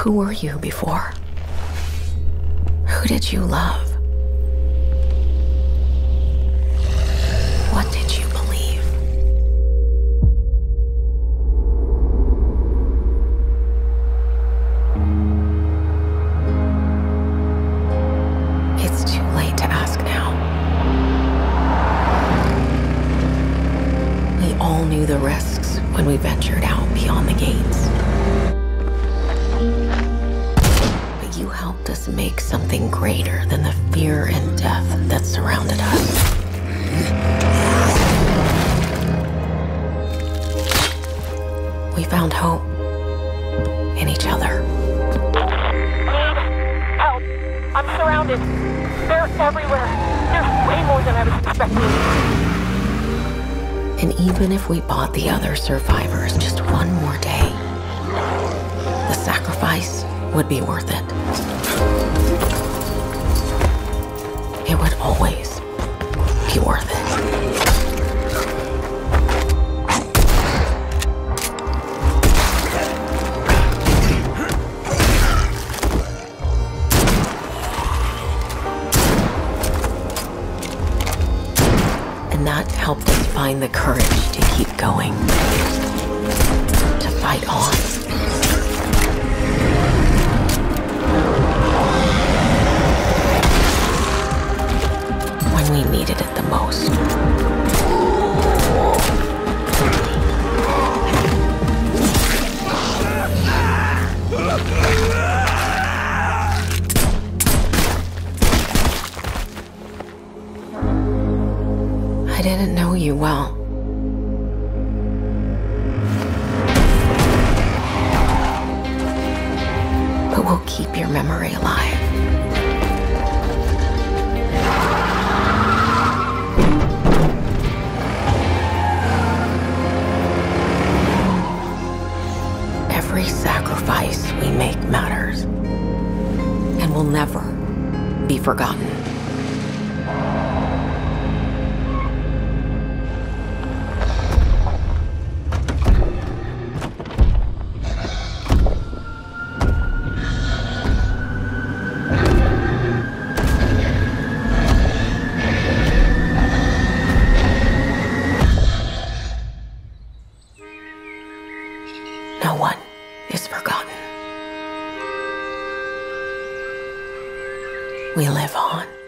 Who were you before? Who did you love? What did you believe? It's too late to ask now. We all knew the risks when we ventured out beyond the gates. Helped us make something greater than the fear and death that surrounded us. We found hope in each other. Help! I'm surrounded. They're everywhere. There's way more than I was expecting. And even if we bought the other survivors just one more day, the sacrifice would be worth it. It would always be worth it. And that helped us find the courage to keep going, to fight on. We needed it the most. I didn't know you well. But we'll keep your memory alive. Every sacrifice we make matters and will never be forgotten. No one is forgotten. We live on.